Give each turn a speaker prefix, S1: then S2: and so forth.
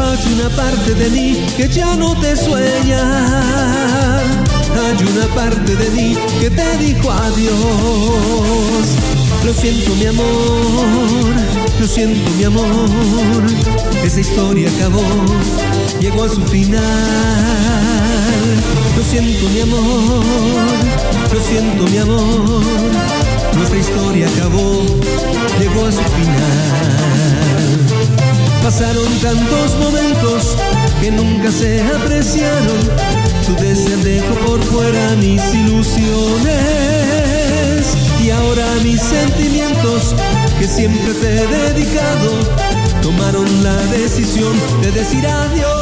S1: Hay una parte de mí que ya no te sueña. Hay una parte de mí que te dijo adiós. Lo siento mi amor, lo siento mi amor. Esa historia acabó, llegó a su final. Lo siento mi amor, lo siento mi amor. Nuestra historia acabó, llegó a su final. Pasaron tantos momentos que nunca se apreciaron. Tu deseo dejó por fuera mis ilusiones. Y ahora mis sentimientos que siempre te he dedicado tomaron la decisión de decir adiós.